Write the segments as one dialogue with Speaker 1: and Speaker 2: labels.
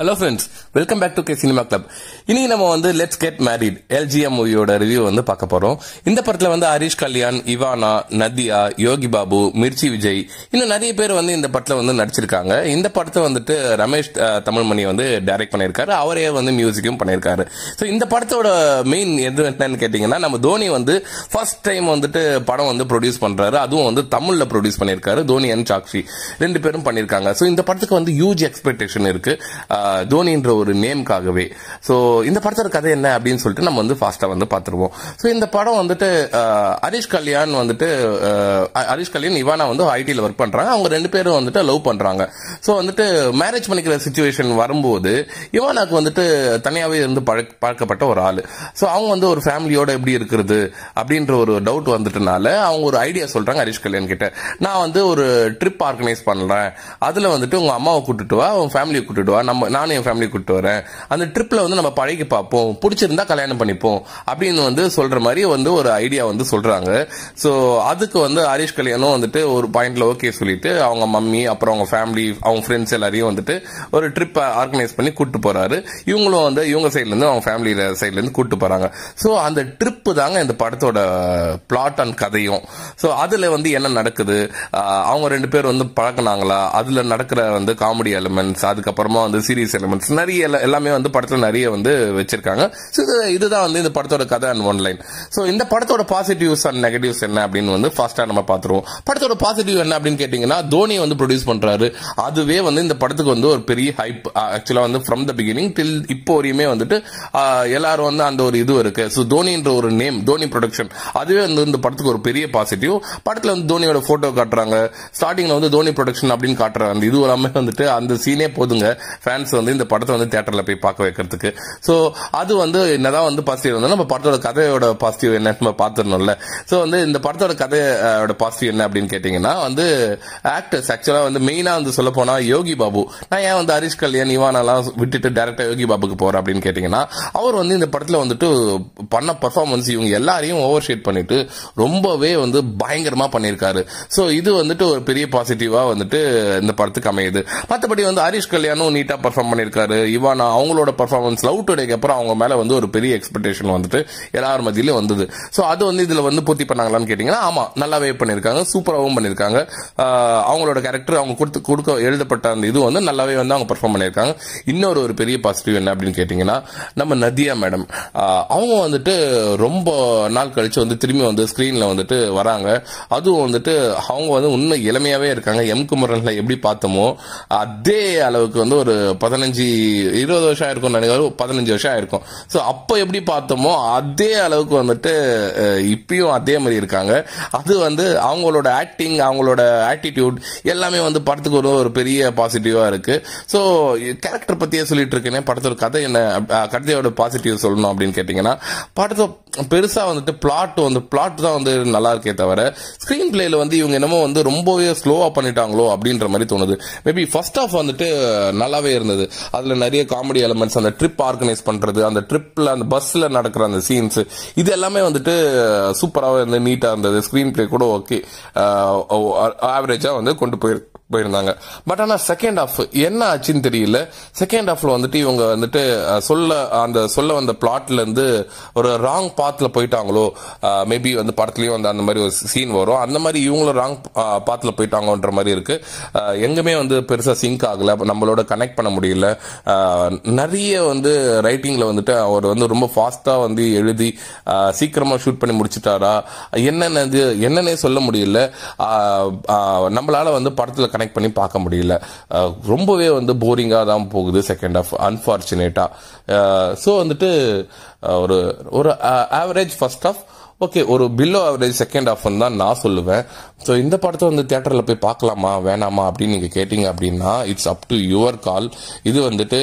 Speaker 1: Hello friends welcome back to K cinema club இன்னைக்கு நம்ம வந்து லெட்ஸ் கெட் மேரிட் எல்ஜிஎம் மூவியோட ரிவ்யூ வந்து பார்க்க போறோம். இந்த படத்துல வந்து ஹரிஷ் கல்யாண் இவானா நதியா யோகி பாபு மிர்ச்சி விஜய் இன்னும் நிறைய பேர் வந்து இந்த படத்துல வந்து நடிச்சிருக்காங்க. இந்த படத்தை வந்துட்டு ரமேஷ் தமிழ்மணி வந்து டைரக்ட் பண்ணியிருக்காரு. அவரே வந்து மியூசிக்கும் பண்ணியிருக்காரு. ஸோ இந்த படத்தோட மெயின் எது என்னன்னு கேட்டீங்கன்னா நம்ம தோனி வந்து ஃபர்ஸ்ட் டைம் வந்துட்டு படம் வந்து ப்ரொடியூஸ் பண்றாரு. அதுவும் வந்து தமிழ்ல ப்ரொடியூஸ் பண்ணியிருக்காரு. தோனி அண்ட் சாக்ஷி ரெண்டு பேரும் பண்ணியிருக்காங்க. ஸோ இந்த படத்துக்கு வந்து ஹியூஜ் எக்ஸ்பெக்டேஷன் இருக்கு. தோனின்ற ஒரு நேம்காகவே. ஸோ இந்த படத்தோட கதை என்ன அப்படின்னு சொல்லிட்டு நம்ம வந்து ஃபாஸ்டா வந்து பார்த்துருவோம். ஸோ இந்த படம் வந்துட்டு ஹரிஷ் கல்யாண் வந்துட்டு ஹரிஷ் கல்யாண் இவானா வந்து ஐடியில் ஒர்க் பண்றாங்க. அவங்க ரெண்டு பேரும் வந்துட்டு லவ் பண்றாங்க. ஸோ வந்துட்டு மேரேஜ் பண்ணிக்கிற சுச்சுவேஷன் வரும்போது இவானாக்கு வந்துட்டு தனியாகவே இருந்து பழக்க- பழக்கப்பட்ட ஒரு ஆள். ஸோ அவங்க வந்து ஒரு ஃபேமிலியோட எப்படி இருக்கிறது அப்படின்ற ஒரு டவுட் வந்துட்டனால அவங்க ஒரு ஐடியா சொல்றாங்க ஹரிஷ் கல்யாண் கிட்ட. நான் வந்து ஒரு ட்ரிப் ஆர்கனைஸ் பண்ணுறேன் அதில் வந்துட்டு உங்கள் அம்மாவை கூட்டுட்டு வா உன் ஃபேமிலியை கூட்டுட்டு வா. நம்ம நானும் என் ஃபேமிலி கூப்பிட்டு வரேன். அந்த ட்ரிப்பில் வந்து நம்ம பழகி பார்ப்போம். பிடிச்சிருந்தா கல்யாணம் பண்ணிப்போம். அப்படின்னு வந்து சொல்கிற மாதிரி வந்து ஒரு ஐடியா வந்து சொல்கிறாங்க ஸோ அதுக்கு வந்து ஹரிஷ் கல்யாணம் வந்துட்டு ஒரு பாயிண்ட்டில் ஓகே சொல்லிட்டு அவங்க மம்மி அப்புறம் அவங்க ஃபேமிலி அவங்க ஃப்ரெண்ட்ஸ் எல்லாரையும் வந்துட்டு ஒரு ட்ரிப் ஆர்கனைஸ் பண்ணி கூப்பிட்டு போகிறாரு இவங்களும் வந்து இவங்க சைட்லேருந்து அவங்க ஃபேமிலி சைட்லேருந்து கூப்பிட்டு போகிறாங்க ஸோ அந்த ட்ரிப்பு தாங்க இந்த படத்தோட பிளாட் அண்ட் கதையும். ஸோ அதில் வந்து என்ன நடக்குது? அவங்க ரெண்டு பேர் வந்து பழக்கினாங்களா அதில் நடக்கிற வந்து காமெடி எலிமெண்ட்ஸ் அதுக்கப்புறமா வந்து சீரியஸ் சீரியஸ் எலிமெண்ட்ஸ் நிறைய எல்லாமே வந்து படத்தில் நிறைய வந்து வச்சிருக்காங்க. ஸோ இது இதுதான் வந்து இந்த படத்தோட கதை அண்ட் ஒன் லைன் ஸோ இந்த படத்தோட பாசிட்டிவ்ஸ் அண்ட் நெகட்டிவ்ஸ் என்ன அப்படின்னு வந்து ஃபாஸ்டா நம்ம பார்த்துருவோம். படத்தோட பாசிட்டிவ் என்ன அப்படின்னு கேட்டிங்கன்னா தோனி வந்து ப்ரொடியூஸ் பண்ணுறாரு அதுவே வந்து இந்த படத்துக்கு வந்து ஒரு பெரிய ஹைப் ஆக்சுவலாக வந்து ஃப்ரம் த பிகினிங் டில் இப்போ வரையுமே வந்துட்டு எல்லாரும் வந்து அந்த ஒரு இது இருக்கு. ஸோ தோனின்ற ஒரு நேம் தோனி ப்ரொடக்ஷன் அதுவே வந்து இந்த படத்துக்கு ஒரு பெரிய பாசிட்டிவ் படத்தில் வந்து தோனியோட ஃபோட்டோ காட்டுறாங்க. ஸ்டார்டிங்கில் வந்து தோனி ப்ரொடக்ஷன் அப்படின்னு காட்டுறாங்க. அந்த இது எல்லாமே வந்துட்டு அந்த சீனே போதுங்க. ஃபேன்ஸ் வந்து இந்த படத்தை வந்து தேட்டரில் போய் பார்க்க வைக்கிறதுக்கு. ஸோ அது வந்து என்னதான் வந்து பாசிட்டிவ் இருந்தாலும் நம்ம படத்தோட கதையோட பாசிட்டிவ் என்ன நம்ம பார்த்துடணும்ல. ஸோ வந்து இந்த படத்தோட கதையோட பாசிட்டிவ் என்ன அப்படின்னு கேட்டிங்கன்னா வந்து ஆக்டர்ஸ் ஆக்சுவலாக வந்து மெயினாக வந்து சொல்ல போனால் யோகி பாபு. நான் ஏன் வந்து ஹரிஷ் கல்யாண் இவானெல்லாம் விட்டுட்டு டேரெக்டாக யோகி பாபுக்கு போகிறேன் அப்படின்னு கேட்டிங்கன்னா அவர் வந்து இந்த படத்தில் வந்துட்டு பண்ண பர்ஃபார்மன்ஸ் இவங்க எல்லாரையும் ஓவர் ஷேட் பண்ணிட்டு ரொம்பவே வந்து பயங்கரமாக பண்ணியிருக்காரு. ஸோ இது வந்துட்டு ஒரு பெரிய பாசிட்டிவாக வந்துட்டு இந்த படத்துக்கு அமையுது. மற்றபடி வந்து ஹரிஷ் கல்யாணும் நீட்டாக பர்ஃபார்ம் பண்ணியிருக்காரு. இவானா அவங்களோட பர்ஃபார்மன்ஸ் லவ் டுடேக்கு அப்புறம் அவங்க மேலே வந்து ஒரு பெரிய எக்ஸ்பெக்டேஷன் வந்துட்டு எல்லார் மத்தியிலும் வந்தது. ஸோ அது வந்து இதில் வந்து பூர்த்தி பண்ணாங்களான்னு கேட்டிங்கன்னா ஆமாம் நல்லாவே பண்ணியிருக்காங்க சூப்பராகவும் பண்ணியிருக்காங்க. அவங்களோட கேரக்டர் அவங்க கொடுத்து கொடுக்க எழுதப்பட்ட அந்த இது வந்து நல்லாவே வந்து அவங்க பெர்ஃபார்ம் பண்ணியிருக்காங்க. இன்னொரு ஒரு பெரிய பாசிட்டிவ் என்ன அப்படின்னு கேட்டிங்கன்னா நம்ம நதியா மேடம். அவங்க வந்துட்டு ரொம்ப நாள் கழித்து வந்து திரும்பி வந்து ஸ்க்ரீனில் வந்துட்டு வராங்க. அதுவும் வந்துட்டு அவங்க வந்து இன்னும் இளமையாகவே இருக்காங்க. எம் குமரன்ல எப்படி பார்த்தோமோ அதே அளவுக்கு வந்து ஒரு பத பதினஞ்சு இருபது வருஷம் ஆயிருக்கும் நினைக்கிறேன். பதினஞ்சு வருஷம் ஆயிருக்கும். ஸோ அப்போ எப்படி பார்த்தோமோ அதே அளவுக்கு வந்துட்டு இப்பயும் அதே மாதிரி இருக்காங்க. அது வந்து அவங்களோட ஆக்டிங் அவங்களோட ஆட்டிடியூட் எல்லாமே வந்து படத்துக்கு ஒரு ஒரு பெரிய பாசிட்டிவாக இருக்கு. ஸோ கேரக்டர் பற்றியே சொல்லிட்டு இருக்கேனே படத்தோட கதை என்ன கதையோட பாசிட்டிவ் சொல்லணும் அப்படின்னு கேட்டிங்கன்னா படத்தை பெருசாக வந்துட்டு பிளாட் வந்து பிளாட் தான் வந்து நல்லா இருக்கே தவிர ஸ்க்ரீன் பிளேல வந்து இவங்க என்னமோ வந்து ரொம்பவே ஸ்லோவாக பண்ணிட்டாங்களோ அப்படின்ற மாதிரி தோணுது. மேபி ஃபர்ஸ்ட் ஆஃப் வந்துட்டு நல்லாவே இருந்தது. அதில் நிறைய காமெடி எலமெண்ட்ஸ் அந்த ட்ரிப் ஆர்கனைஸ் பண்ணுறது அந்த ட்ரிப்பில் அந்த பஸ்ஸில் நடக்கிற அந்த சீன்ஸ் இது எல்லாமே வந்துட்டு சூப்பராகவே இருந்தது நீட்டாக இருந்தது. ஸ்க்ரீன் பிளே கூட ஓகே ஆவரேஜாக வந்து கொண்டு போயிருக்கு. போயிருந்தாங்க. பட் ஆனால் செகண்ட் ஆஃப் என்ன ஆச்சுன்னு தெரியல. செகண்ட் ஆஃப்ல வந்துட்டு இவங்க வந்துட்டு சொல்ல அந்த சொல்ல வந்த பிளாட்ல இருந்து ஒரு ராங் பாத்ல போயிட்டாங்களோ மேபி வந்து படத்துலயும் வந்து அந்த மாதிரி ஒரு சீன் வரும். அந்த மாதிரி இவங்களும் ராங் பாத்ல போயிட்டாங்கன்ற மாதிரி இருக்கு. எங்குமே வந்து பெருசா சிங்க் ஆகல. நம்மளோட கனெக்ட் பண்ண முடியல. நிறைய வந்து ரைட்டிங்ல வந்துட்டு அவர் வந்து ரொம்ப ஃபாஸ்டா வந்து எழுதி சீக்கிரமா ஷூட் பண்ணி முடிச்சிட்டாரா? என்னென்ன இது என்னன்னே சொல்ல முடியல. நம்மளால வந்து படத்துல கனெக்ட் பண்ணி பார்க்க முடியல. ரொம்பவே வந்து போரிங்காக தான் போகுது செகண்ட் ஆஃப் அன்ஃபார்ச்சுனேட்டாக ஸோ வந்துட்டு ஒரு ஒரு ஆவரேஜ் ஃபர்ஸ்ட் ஆஃப் ஓகே ஒரு பில்லோ அவரேஜ் செகண்ட் ஆஃப் தான் நான் சொல்லுவேன். ஸோ இந்த படத்தை வந்து தியேட்டரில் போய் பார்க்கலாமா வேணாமா அப்படின்னு நீங்கள் கேட்டீங்க அப்படின்னா it's up to your call இது வந்துட்டு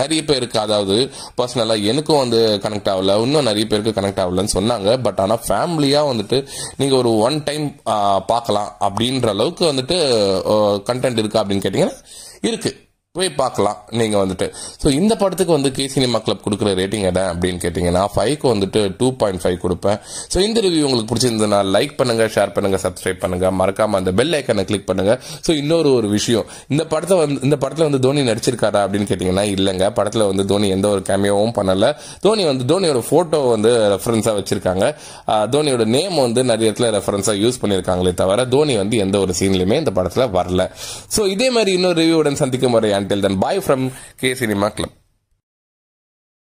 Speaker 1: நிறைய பேருக்கு அதாவது பர்சனலாக எனக்கும் வந்து கனெக்ட் ஆகல இன்னும் நிறைய பேருக்கு கனெக்ட் ஆகலன்னு சொன்னாங்க. பட் ஆனால் ஃபேமிலியாக வந்துட்டு நீங்கள் ஒரு ஒன் டைம் பார்க்கலாம் அப்படின்ற அளவுக்கு வந்துட்டு கண்டென்ட் இருக்கா அப்படின்னு கேட்டிங்கன்னா இருக்குது போய் பார்க்கலாம். நீங்கள் வந்துட்டு. ஸோ இந்த படத்துக்கு வந்து கே சினிமா கிளப் கொடுக்குற ரேட்டிங் எடம் அப்படின்னு கேட்டிங்கன்னா ஃபைவ்க்கு வந்துட்டு டூ பாயிண்ட் ஃபைவ் கொடுப்பேன். ஸோ இந்த ரிவ்யூ உங்களுக்கு பிடிச்சிருந்ததுன்னா லைக் பண்ணுங்கள் ஷேர் பண்ணுங்க சப்ஸ்கிரைப் பண்ணுங்கள் மறக்காமல் அந்த பெல் ஐக்கனை கிளிக் பண்ணுங்கள் ஸோ இன்னொரு ஒரு விஷயம். இந்த படத்தை வந்து இந்த படத்தில் வந்து தோனி நடிச்சிருக்காரா அப்படின்னு கேட்டிங்கன்னா இல்லைங்க. படத்தில் வந்து தோனி எந்த ஒரு கேமியோவும் பண்ணலை. தோனி வந்து தோனியோட ஃபோட்டோ வந்து ரெஃபரன்ஸாக வச்சுருக்காங்க. தோனியோட நேம் வந்து நிறைய இடத்துல ரெஃபரன்ஸாக யூஸ் பண்ணியிருக்காங்களே தவிர தோனி வந்து எந்த ஒரு சீன்லையுமே இந்த படத்தில் வரல. ஸோ இதே மாதிரி இன்னொரு ரிவ்யூவுடன் சந்திக்கும் வரை until then bye from K Cinema Club